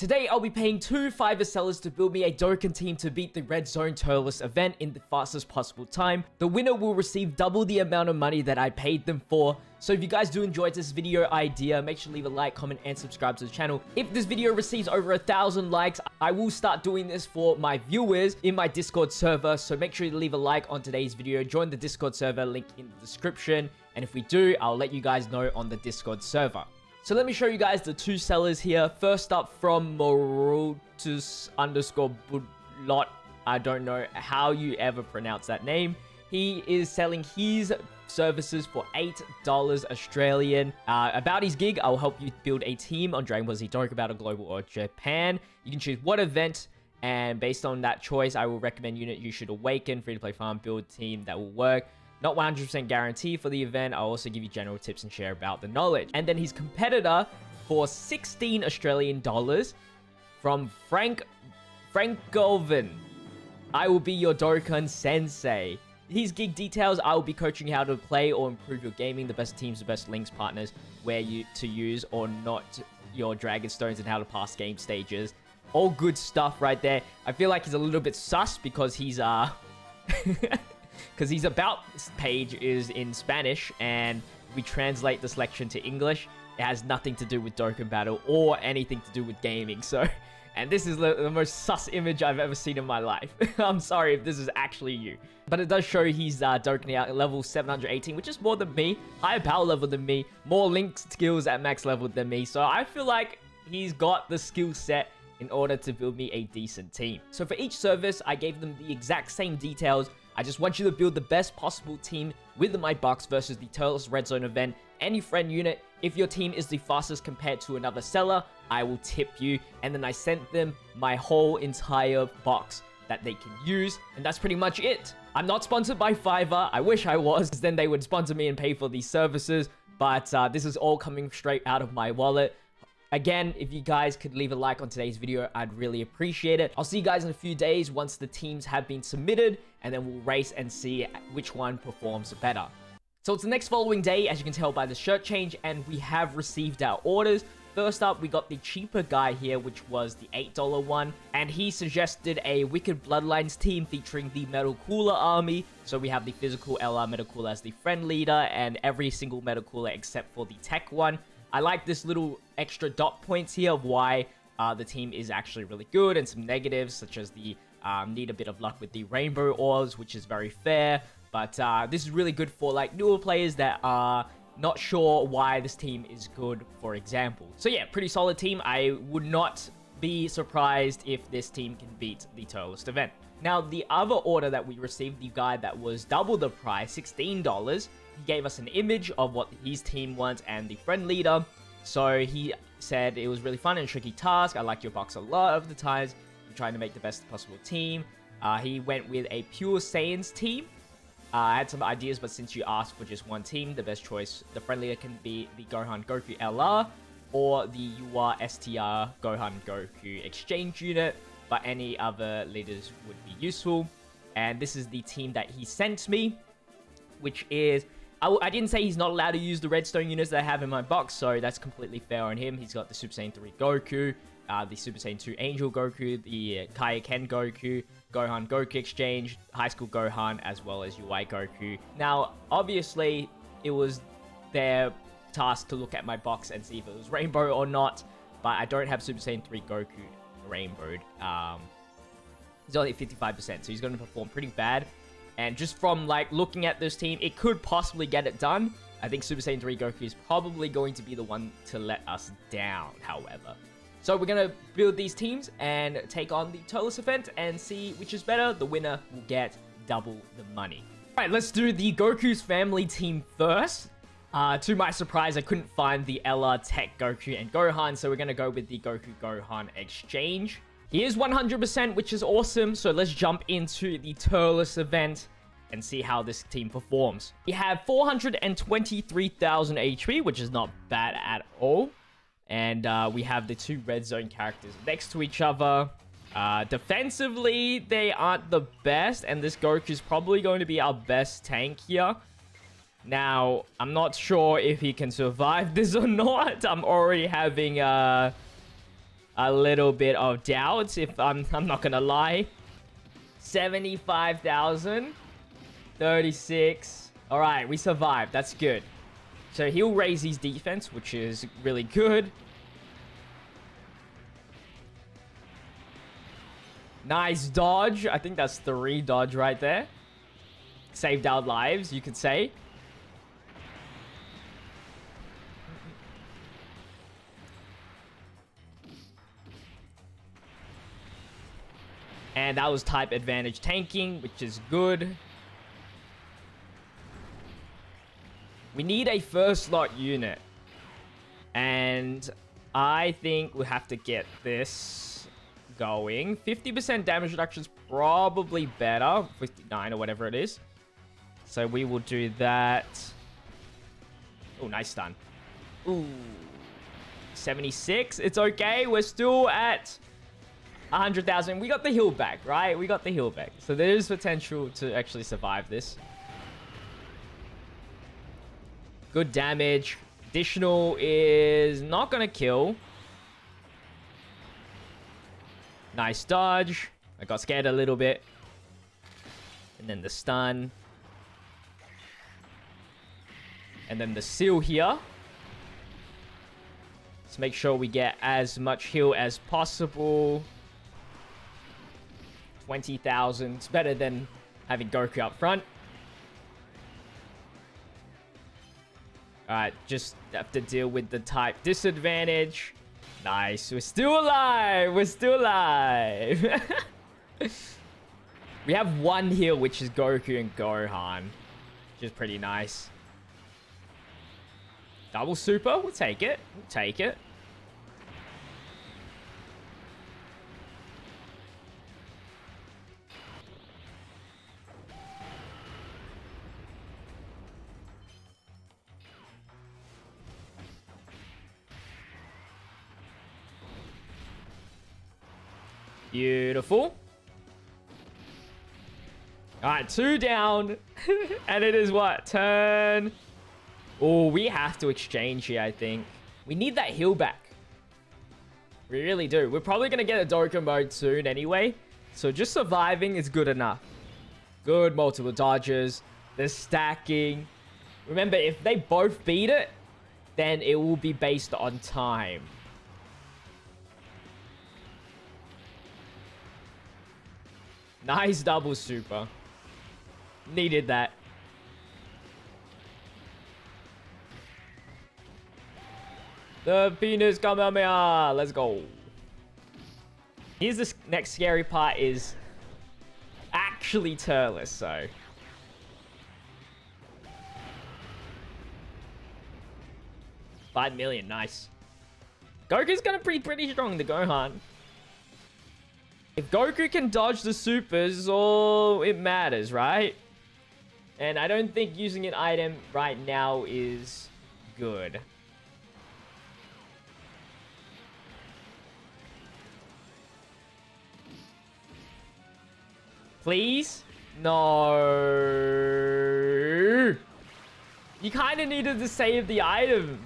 Today, I'll be paying two Fiverr sellers to build me a Dokkan team to beat the Red Zone Turles event in the fastest possible time. The winner will receive double the amount of money that I paid them for. So if you guys do enjoy this video idea, make sure to leave a like, comment, and subscribe to the channel. If this video receives over a thousand likes, I will start doing this for my viewers in my Discord server. So make sure to leave a like on today's video. Join the Discord server, link in the description. And if we do, I'll let you guys know on the Discord server. So let me show you guys the two sellers here. First up from Morotus underscore Budlot. I don't know how you ever pronounce that name. He is selling his services for $8 Australian. Uh, about his gig, I'll help you build a team on Dragon Ball Z Dokkan Battle Global or Japan. You can choose what event, and based on that choice, I will recommend unit you should awaken, free-to-play farm, build team that will work. Not 100% guarantee for the event. I'll also give you general tips and share about the knowledge. And then his competitor for 16 Australian dollars from Frank Frank Golvin. I will be your Dokkan sensei. His gig details, I will be coaching you how to play or improve your gaming, the best teams, the best links, partners, where you to use or not your Dragon Stones and how to pass game stages. All good stuff right there. I feel like he's a little bit sus because he's uh because his about page is in Spanish and we translate the selection to English. It has nothing to do with Dokkan Battle or anything to do with gaming. So, and this is the, the most sus image I've ever seen in my life. I'm sorry if this is actually you. But it does show he's uh, Dokkan out level 718, which is more than me. Higher power level than me. More link skills at max level than me. So I feel like he's got the skill set in order to build me a decent team. So for each service, I gave them the exact same details I just want you to build the best possible team with my box versus the Turles Red Zone event. Any friend unit, if your team is the fastest compared to another seller, I will tip you. And then I sent them my whole entire box that they can use. And that's pretty much it. I'm not sponsored by Fiverr. I wish I was. Because then they would sponsor me and pay for these services. But uh, this is all coming straight out of my wallet. Again, if you guys could leave a like on today's video, I'd really appreciate it. I'll see you guys in a few days once the teams have been submitted, and then we'll race and see which one performs better. So it's the next following day, as you can tell by the shirt change, and we have received our orders. First up, we got the cheaper guy here, which was the $8 one, and he suggested a Wicked Bloodlines team featuring the Metal Cooler army. So we have the physical LR Metal Cooler as the friend leader, and every single Metal Cooler except for the tech one. I like this little extra dot points here of why uh, the team is actually really good and some negatives such as the um, need a bit of luck with the rainbow orbs, which is very fair. But uh, this is really good for like newer players that are not sure why this team is good, for example. So yeah, pretty solid team. I would not be surprised if this team can beat the Turles event. Now, the other order that we received, the guy that was double the price, $16, he gave us an image of what his team wants and the friend leader. So he said it was really fun and tricky task. I like your box a lot of the times. I'm trying to make the best possible team. Uh, he went with a pure Saiyans team. Uh, I had some ideas, but since you asked for just one team, the best choice, the friend leader can be the Gohan Goku LR or the UR STR Gohan Goku exchange unit, but any other leaders would be useful. And this is the team that he sent me, which is I, I didn't say he's not allowed to use the redstone units that I have in my box, so that's completely fair on him. He's got the Super Saiyan 3 Goku, uh, the Super Saiyan 2 Angel Goku, the uh, Kaioken Goku, Gohan Goku Exchange, High School Gohan, as well as UI Goku. Now, obviously, it was their task to look at my box and see if it was rainbow or not, but I don't have Super Saiyan 3 Goku rainbowed. Um, he's only 55%, so he's going to perform pretty bad. And just from like looking at this team, it could possibly get it done. I think Super Saiyan 3 Goku is probably going to be the one to let us down, however. So we're going to build these teams and take on the Turles event and see which is better. The winner will get double the money. All right, let's do the Goku's family team first. Uh, to my surprise, I couldn't find the LR Tech Goku and Gohan, so we're going to go with the Goku Gohan exchange. He is 100%, which is awesome. So let's jump into the Turles event and see how this team performs. We have 423,000 HP, which is not bad at all. And uh, we have the two red zone characters next to each other. Uh, defensively, they aren't the best, and this Goku is probably going to be our best tank here. Now, I'm not sure if he can survive this or not. I'm already having... Uh, a little bit of doubt, if I'm, I'm not gonna lie. 75,000. 36. Alright, we survived. That's good. So he'll raise his defense, which is really good. Nice dodge. I think that's three dodge right there. Saved our lives, you could say. And that was type advantage tanking, which is good. We need a first slot unit. And I think we have to get this going. 50% damage reduction is probably better. 59 or whatever it is. So we will do that. Oh, nice stun. Ooh. 76. It's okay. We're still at 100,000. We got the heal back, right? We got the heal back. So there is potential to actually survive this. Good damage. Additional is not going to kill. Nice dodge. I got scared a little bit. And then the stun. And then the seal here. Let's make sure we get as much heal as possible. 20,000. It's better than having Goku up front. Alright, just have to deal with the type disadvantage. Nice. We're still alive. We're still alive. we have one here, which is Goku and Gohan. Which is pretty nice. Double super. We'll take it. We'll take it. Beautiful. Alright, two down. and it is what? Turn. Oh, we have to exchange here, I think. We need that heal back. We really do. We're probably going to get a Dokkan mode soon anyway. So just surviving is good enough. Good multiple dodges. The stacking. Remember, if they both beat it, then it will be based on time. Nice double super. Needed that. The penis Kamehameha. Let's go. Here's the next scary part is actually Turles, so... Five million, nice. Goku's gonna be pretty strong, the Gohan. If Goku can dodge the supers, all it matters, right? And I don't think using an item right now is good. Please? No. You kind of needed to save the item.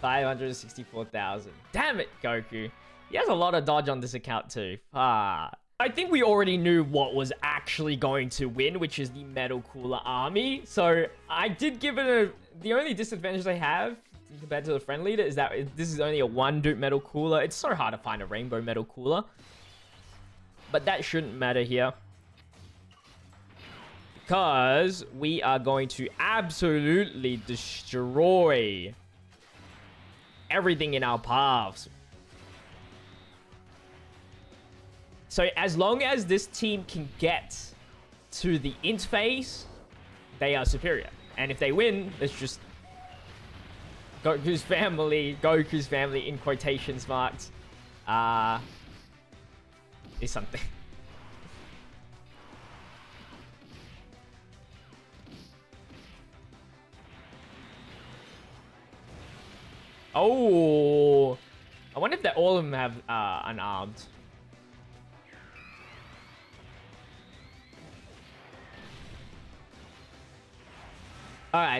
564,000. Damn it, Goku. He has a lot of dodge on this account too. Ah. I think we already knew what was actually going to win, which is the Metal Cooler army. So I did give it a... The only disadvantage I have compared to the friend leader is that this is only a one dupe Metal Cooler. It's so hard to find a Rainbow Metal Cooler. But that shouldn't matter here. Because we are going to absolutely destroy everything in our paths. So as long as this team can get to the int phase, they are superior. And if they win, it's just Goku's family, Goku's family in quotations marks, uh, is something. Oh, I wonder if they all of them have uh, unarmed.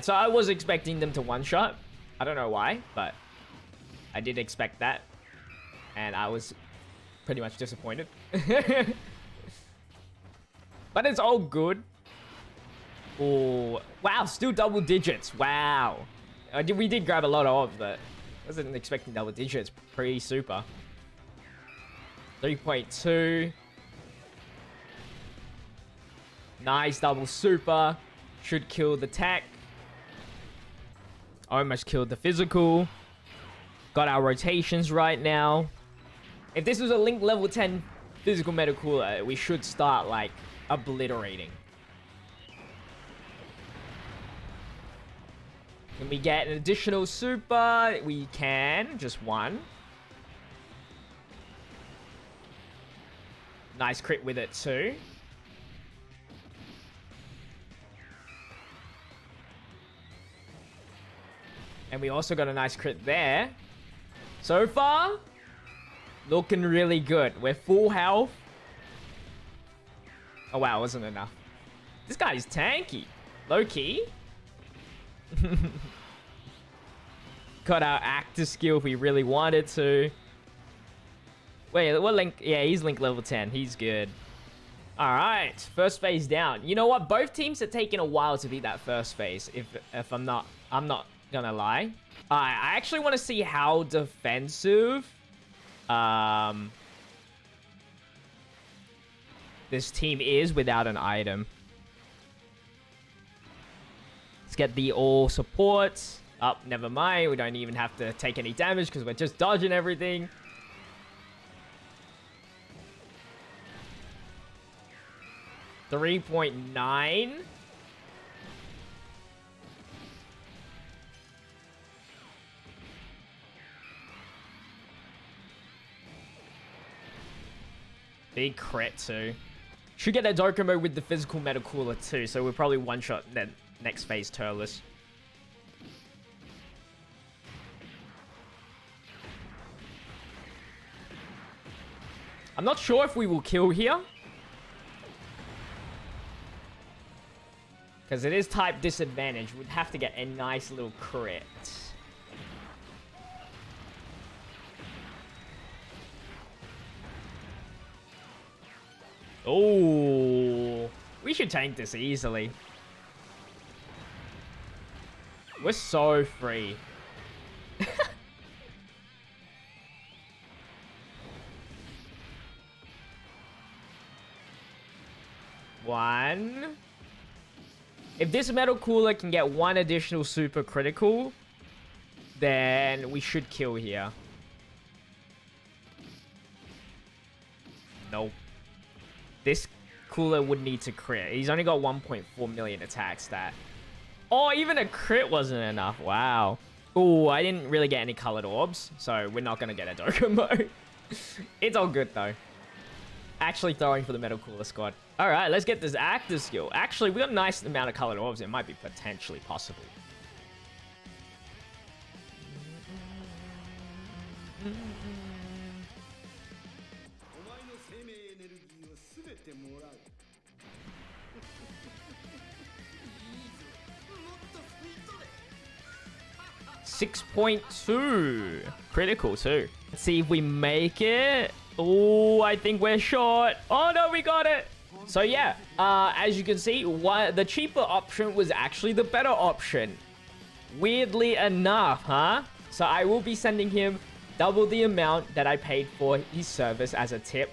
So I was expecting them to one-shot. I don't know why, but... I did expect that. And I was pretty much disappointed. but it's all good. Oh, wow, still double digits. Wow. Uh, did, we did grab a lot of, but wasn't expecting double digits. Pretty super. 3.2. Nice double super. Should kill the tech. Almost killed the physical. Got our rotations right now. If this was a Link level 10 physical medical, we should start, like, obliterating. Can we get an additional super? We can. Just one. Nice crit with it too. And we also got a nice crit there. So far, looking really good. We're full health. Oh wow, wasn't enough. This guy's tanky. Low key. got our active skill if we really wanted to. Wait, what link? Yeah, he's link level 10. He's good. All right, first phase down. You know what? Both teams are taking a while to beat that first phase. If if I'm not, I'm not gonna lie. Right, I actually want to see how defensive, um, this team is without an item. Let's get the all supports. Up, oh, never mind. We don't even have to take any damage because we're just dodging everything. Three point nine. Big crit too. Should get a Dokkan with the physical metal cooler too, so we'll probably one-shot that next phase Turles. I'm not sure if we will kill here. Because it is type disadvantage. We'd have to get a nice little crit. Oh, we should tank this easily. We're so free. one. If this metal cooler can get one additional super critical, then we should kill here. This cooler would need to crit. He's only got 1.4 million attack stat. Oh, even a crit wasn't enough. Wow. Oh, I didn't really get any colored orbs, so we're not going to get a Dokkan it's all good, though. Actually throwing for the Metal Cooler squad. All right, let's get this active skill. Actually, we got a nice amount of colored orbs. It might be potentially possible. Six point two. Critical too. Let's see if we make it. Oh, I think we're short. Oh no, we got it. So yeah, uh, as you can see, the cheaper option was actually the better option. Weirdly enough, huh? So I will be sending him double the amount that I paid for his service as a tip.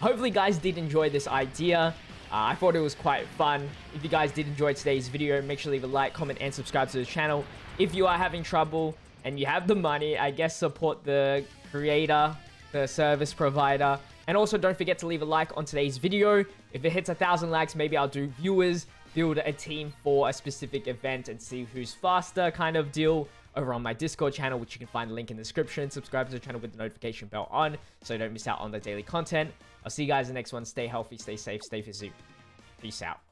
Hopefully guys did enjoy this idea. Uh, I thought it was quite fun. If you guys did enjoy today's video, make sure to leave a like, comment, and subscribe to the channel. If you are having trouble and you have the money, I guess support the creator, the service provider. And also don't forget to leave a like on today's video. If it hits a thousand likes, maybe I'll do viewers, build a team for a specific event and see who's faster kind of deal over on my Discord channel, which you can find the link in the description. Subscribe to the channel with the notification bell on so you don't miss out on the daily content. I'll see you guys in the next one. Stay healthy, stay safe, stay physique. Peace out.